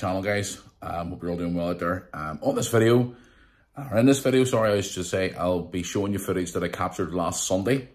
channel, guys. Um, hope you're all doing well out there. Um, on this video, or in this video, sorry, I should say, I'll be showing you footage that I captured last Sunday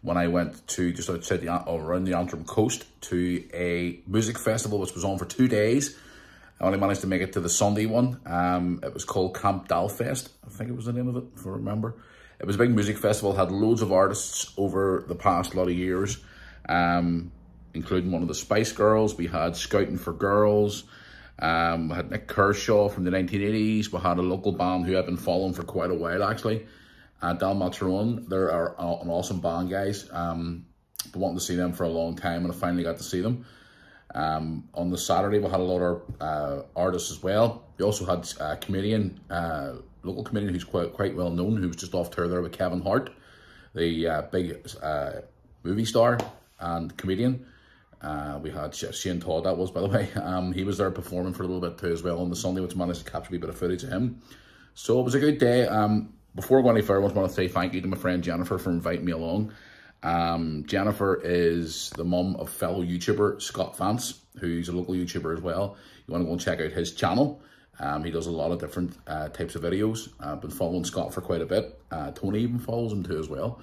when I went to just outside the, around the Antrim coast to a music festival which was on for two days. I only managed to make it to the Sunday one. Um, it was called Camp Dalfest, I think it was the name of it, if I remember. It was a big music festival, had loads of artists over the past lot of years. Um, including one of the Spice Girls. We had Scouting for Girls. Um, we had Nik Kershaw from the 1980s. We had a local band who I've been following for quite a while, actually. Uh, Dalmatron. They're an awesome band, guys. Um, been wanting to see them for a long time, and I finally got to see them. Um, on the Saturday, we had a lot of uh, artists as well. We also had a comedian, uh, local comedian who's quite quite well known, who was just off tour there with Kevin Hart, the uh, big uh, movie star and comedian. Uh, we had Shane Todd, that was, by the way. Um, he was there performing for a little bit too as well on the Sunday, which managed to capture a bit of footage of him. So it was a good day. Um, before going any further, I just want to say thank you to my friend Jennifer for inviting me along. Um, Jennifer is the mum of fellow YouTuber Scott Vance, who's a local YouTuber as well. You want to go and check out his channel. Um, he does a lot of different uh, types of videos. I've been following Scott for quite a bit. Uh, Tony even follows him too as well.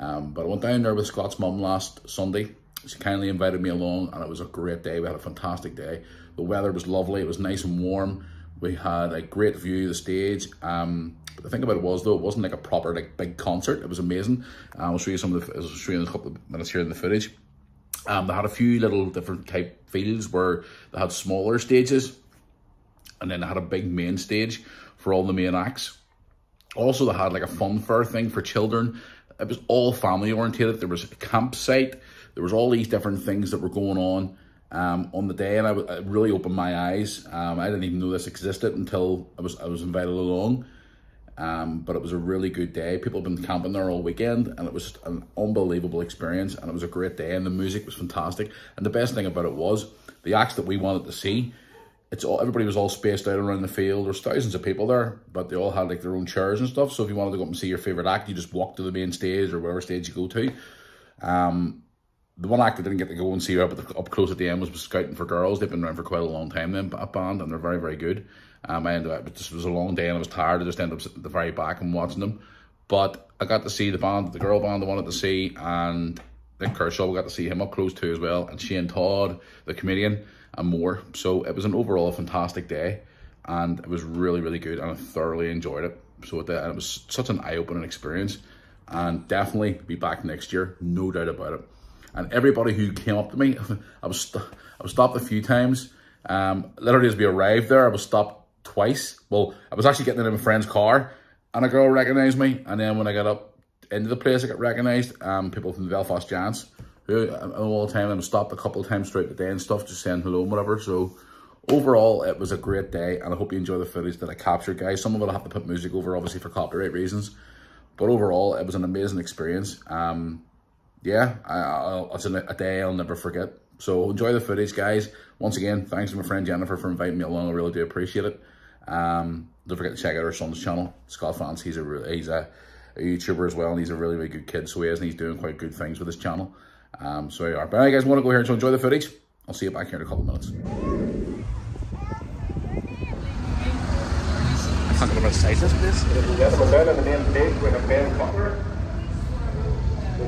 Um, but I went down there with Scott's mum last Sunday she kindly invited me along and it was a great day. We had a fantastic day. The weather was lovely. It was nice and warm. We had a great view of the stage. Um, but the thing about it was though, it wasn't like a proper like big concert. It was amazing. Uh, I'll show you some of the, I'll show you in a couple of minutes here in the footage. Um, they had a few little different type fields where they had smaller stages and then they had a big main stage for all the main acts. Also, they had like a fun fair thing for children. It was all family orientated. There was a campsite there was all these different things that were going on um, on the day, and I, it really opened my eyes. Um, I didn't even know this existed until I was I was invited along. Um, but it was a really good day. People have been camping there all weekend, and it was an unbelievable experience, and it was a great day, and the music was fantastic. And the best thing about it was the acts that we wanted to see. It's all everybody was all spaced out around the field. There's thousands of people there, but they all had like their own chairs and stuff. So if you wanted to go up and see your favorite act, you just walk to the main stage or whatever stage you go to. Um, the one act I didn't get to go and see up, the, up close at the end was, was Scouting for Girls. They've been around for quite a long time, then, a band, and they're very, very good. Um, I ended up, this was a long day and I was tired. I just ended up at the very back and watching them. But I got to see the band, the girl band I wanted to see, and Nik Kershaw, we got to see him up close too as well, and Shane Todd, the comedian, and more. So it was an overall fantastic day, and it was really, really good, and I thoroughly enjoyed it. So it, it was such an eye-opening experience, and definitely be back next year, no doubt about it and everybody who came up to me, I was I was stopped a few times. Um, literally as we arrived there, I was stopped twice. Well, I was actually getting in my friend's car, and a girl recognised me. And then when I got up into the place, I got recognised. Um, people from the Belfast Giants, who uh, all the time, I was stopped a couple of times throughout the day and stuff, just saying hello and whatever. So overall, it was a great day, and I hope you enjoy the footage that I captured, guys. Some of it I have to put music over, obviously for copyright reasons. But overall, it was an amazing experience. Um, yeah, I, it's a, day I'll never forget. So enjoy the footage, guys. Once again, thanks to my friend Jennifer for inviting me along. I really do appreciate it. Um, don't forget to check out our son's channel, Scott Vance. He's a he's a, a, YouTuber as well, and he's a really really good kid. So he is, and he's doing quite good things with his channel. Um, so you are. But anyway, guys, want to go here and so enjoy the footage. I'll see you back here in a couple of minutes. I can't remember the size of this. Yes, we're in the main stage. We have Ben Cutler. This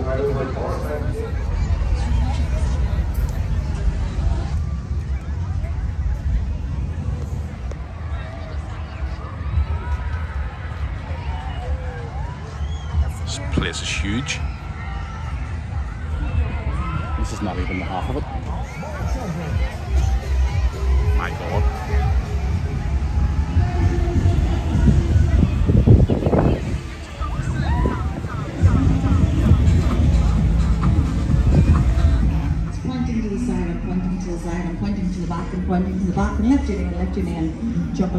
place is huge. This is not even the half of it.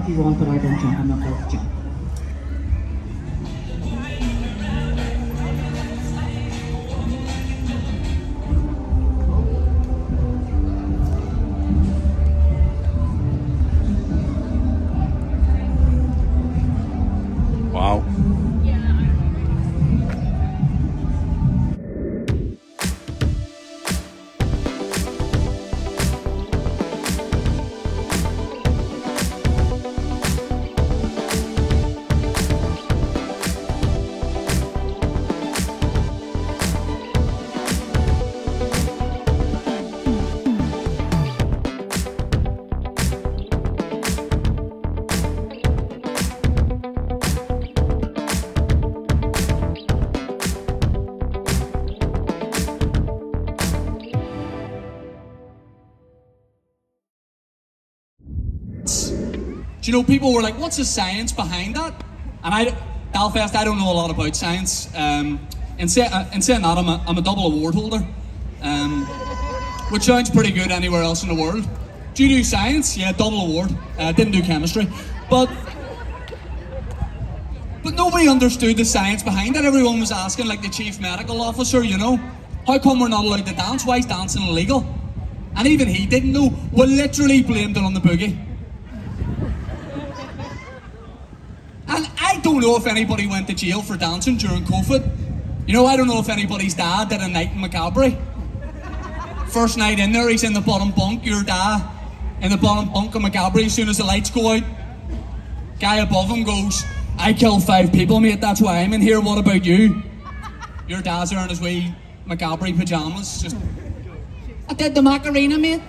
You want, I don't I'm not to jump. Do you know, people were like, what's the science behind that? And I, Belfast, I don't know a lot about science. Um, and, say, uh, and saying that, I'm a, I'm a double award holder, um, which sounds pretty good anywhere else in the world. Do you do science? Yeah, double award. Uh, didn't do chemistry. But but nobody understood the science behind it. Everyone was asking, like the chief medical officer, you know, how come we're not allowed to dance? Why is dancing illegal? And even he didn't know. We literally blamed it on the boogie. And I know if anybody went to jail for dancing during COVID. You know, I don't know if anybody's dad did a night in Maghaberry. First night in there, he's in the bottom bunk, your dad in the bottom bunk of Maghaberry as soon as the lights go out. Guy above him goes, I killed five people, mate, that's why I'm in here. What about you? Your dad's wearing his wee Maghaberry pajamas. Just, I did the Macarena, mate.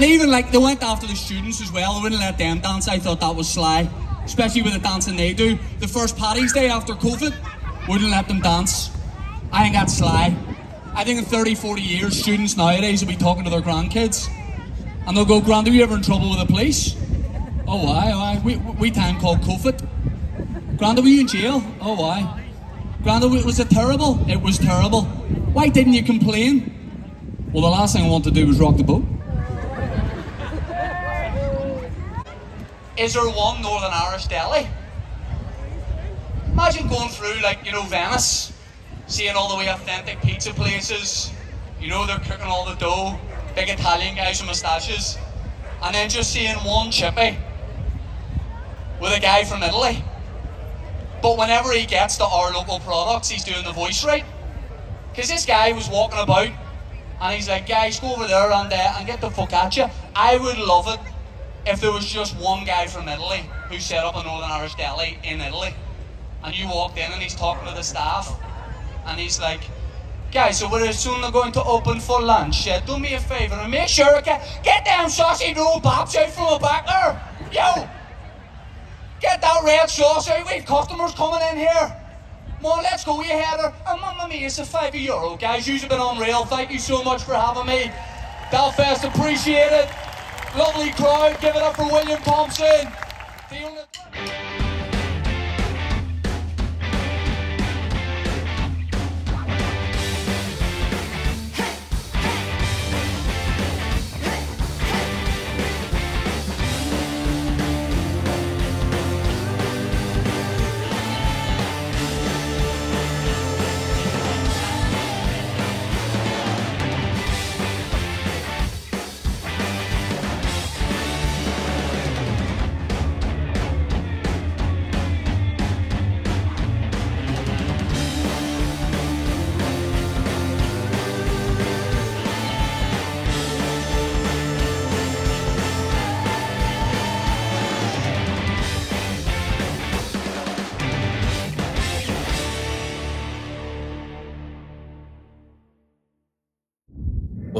And even like they went after the students as well. They wouldn't let them dance. I thought that was sly, especially with the dancing they do. The first Paddy's Day after COVID, wouldn't let them dance. I think that's sly. I think in 30, 40 years, students nowadays will be talking to their grandkids, and they'll go, "Grand, are you ever in trouble with the police?" Oh, why? Oh, why? We we time called COVID. Granda, were you in jail? Oh, why? Granda, was it terrible? It was terrible. Why didn't you complain? Well, the last thing I wanted to do was rock the boat. Is there one Northern Irish deli? Imagine going through, like, you know, Venice, seeing all the way authentic pizza places. You know, they're cooking all the dough, big Italian guys with moustaches. And then just seeing one chippy with a guy from Italy. But whenever he gets to our local products, he's doing the voice right. Because this guy was walking about and he's like, guys, go over there and, uh, and get the focaccia. I would love it if there was just one guy from Italy who set up a Northern Irish deli in Italy. And you walked in and he's talking to the staff and he's like, guys, so we're soon going to open for lunch. Uh, do me a favour and make sure, get, get them sausage roll pops out from the back there. Yo! Get that red sauce out. We've customers coming in here. Come let's go, you header. And mamma mia, it's a five euro, guys. You've been unreal. Thank you so much for having me. Belfast, appreciate it. Lovely crowd. Give it up for William Thompson.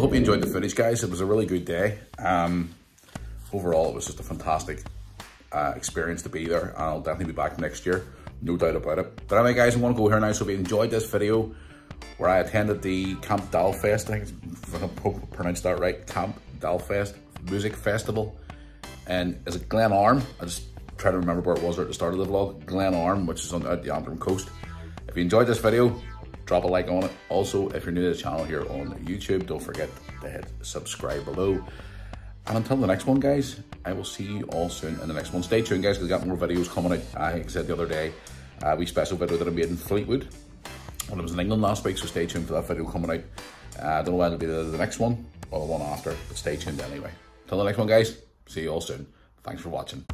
I hope you enjoyed the footage, guys. It was a really good day. Um, overall, it was just a fantastic uh, experience to be there. I'll definitely be back next year, no doubt about it. But anyway, guys, I want to go here now. So if you enjoyed this video, where I attended the Camp Dalfest, I think if I pronounced that right, Camp Dalfest Music Festival. And is it Glenarm? I just try to remember where it was at the start of the vlog. Glenarm, which is on the Antrim coast. If you enjoyed this video, drop a like on it. Also, if you're new to the channel here on YouTube, don't forget to hit subscribe below. And until the next one, guys, I will see you all soon in the next one. Stay tuned, guys, because I've got more videos coming out. I said the other day, uh, we special video that I made in Fleetwood when I was in England last week, so stay tuned for that video coming out. Uh, I don't know when it'll be the, the next one or the one after, but stay tuned anyway. Till the next one, guys, see you all soon. Thanks for watching.